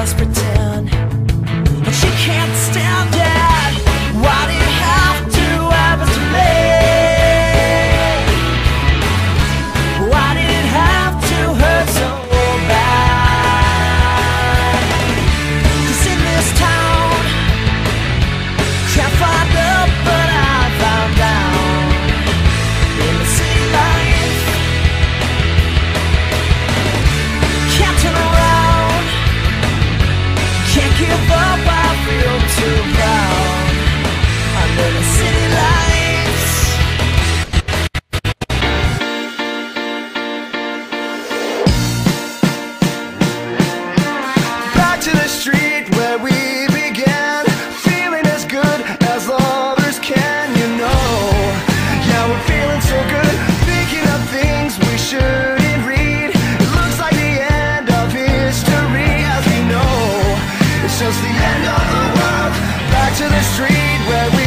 else pretend feels the end of the world. Back to the street where we